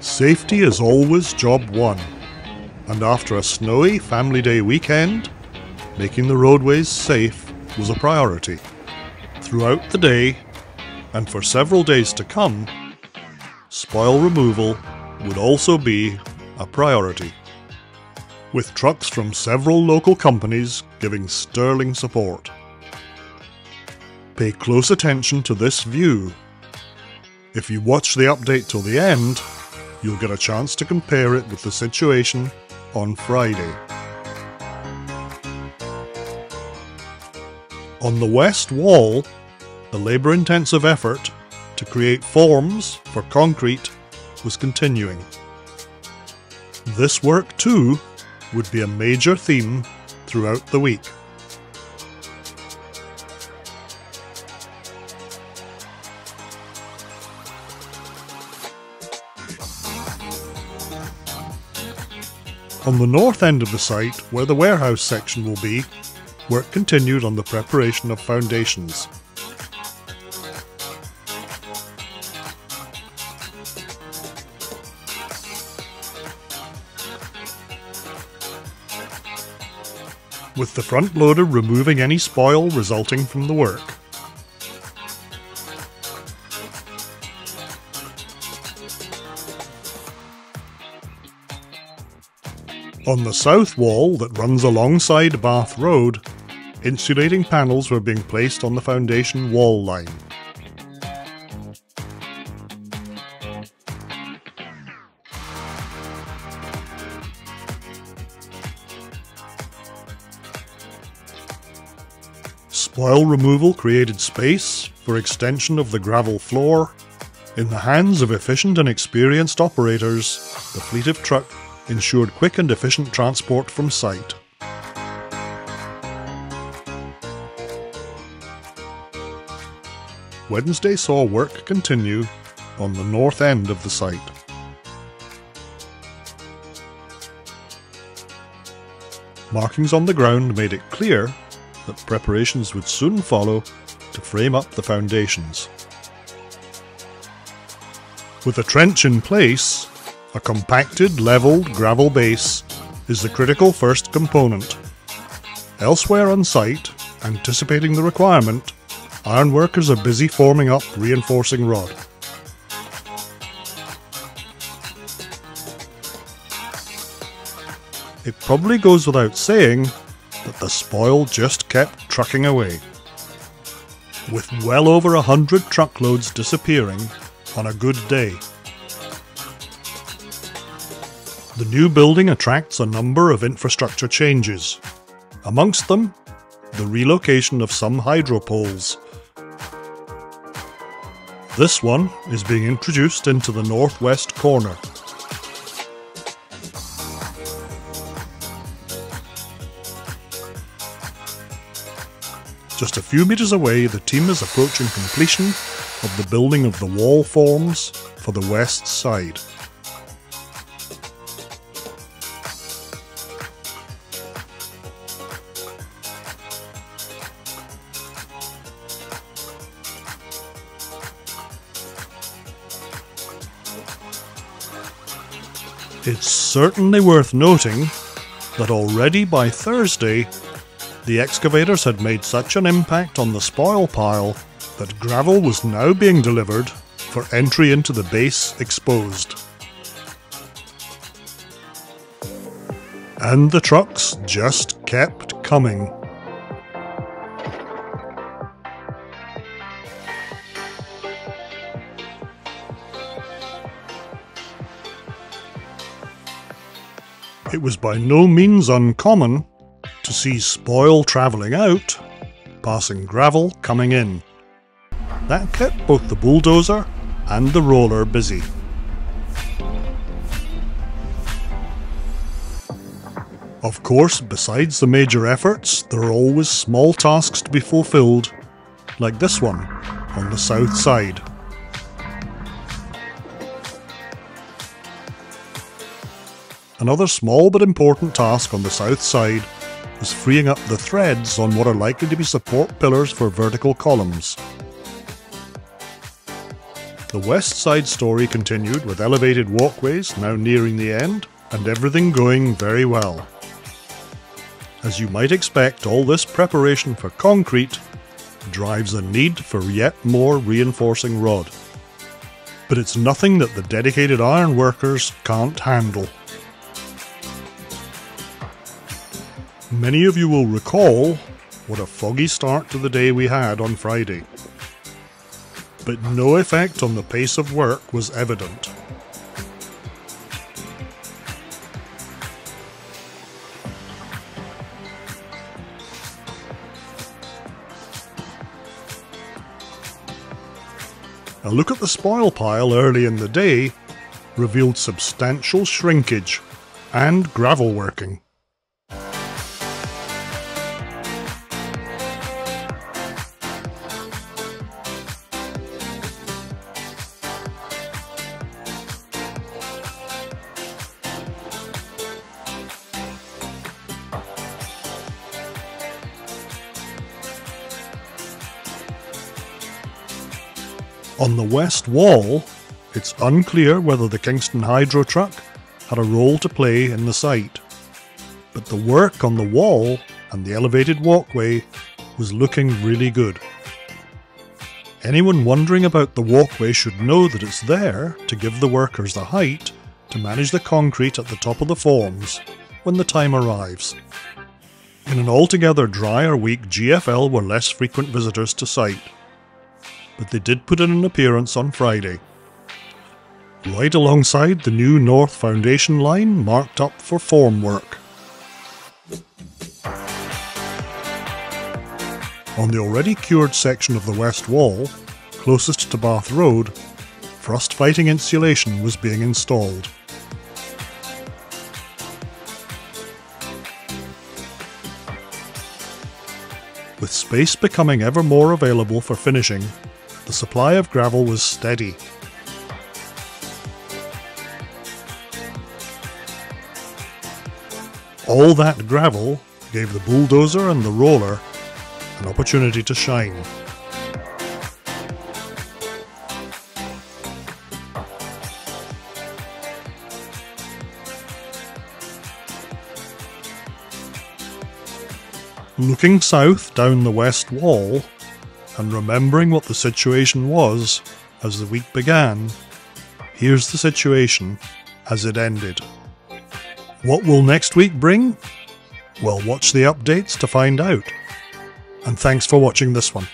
Safety is always job one, and after a snowy family day weekend, making the roadways safe was a priority. Throughout the day, and for several days to come, spoil removal would also be a priority. With trucks from several local companies giving sterling support. Pay close attention to this view. If you watch the update till the end, you'll get a chance to compare it with the situation on Friday. On the west wall, the labour intensive effort to create forms for concrete was continuing. This work, too, would be a major theme throughout the week. On the north end of the site, where the warehouse section will be, work continued on the preparation of foundations. With the front loader removing any spoil resulting from the work. On the south wall that runs alongside Bath Road, insulating panels were being placed on the foundation wall line. Spoil removal created space for extension of the gravel floor. In the hands of efficient and experienced operators, the fleet of truck ensured quick and efficient transport from site. Wednesday saw work continue on the north end of the site. Markings on the ground made it clear that preparations would soon follow to frame up the foundations. With a trench in place, a compacted, levelled gravel base is the critical first component. Elsewhere on site, anticipating the requirement, ironworkers are busy forming up reinforcing rod. It probably goes without saying that the spoil just kept trucking away. With well over a hundred truckloads disappearing on a good day. The new building attracts a number of infrastructure changes. Amongst them, the relocation of some hydro poles. This one is being introduced into the northwest corner. Just a few metres away, the team is approaching completion of the building of the wall forms for the west side. It's certainly worth noting that already by Thursday, the excavators had made such an impact on the spoil pile that gravel was now being delivered for entry into the base exposed. And the trucks just kept coming. It was by no means uncommon to see spoil travelling out, passing gravel coming in. That kept both the bulldozer and the roller busy. Of course, besides the major efforts, there are always small tasks to be fulfilled, like this one on the south side. Another small but important task on the south side was freeing up the threads on what are likely to be support pillars for vertical columns. The west side story continued with elevated walkways now nearing the end and everything going very well. As you might expect, all this preparation for concrete drives a need for yet more reinforcing rod. But it's nothing that the dedicated iron workers can't handle. Many of you will recall what a foggy start to the day we had on Friday. But no effect on the pace of work was evident. A look at the spoil pile early in the day revealed substantial shrinkage and gravel working. On the west wall, it's unclear whether the Kingston Hydro truck had a role to play in the site, but the work on the wall and the elevated walkway was looking really good. Anyone wondering about the walkway should know that it's there to give the workers the height to manage the concrete at the top of the forms when the time arrives. In an altogether drier week, GFL were less frequent visitors to site but they did put in an appearance on Friday. Right alongside the new North Foundation line marked up for form work. On the already cured section of the west wall, closest to Bath Road, frost fighting insulation was being installed. With space becoming ever more available for finishing, the supply of gravel was steady. All that gravel gave the bulldozer and the roller an opportunity to shine. Looking south down the west wall, and remembering what the situation was as the week began, here's the situation as it ended. What will next week bring? Well, watch the updates to find out. And thanks for watching this one.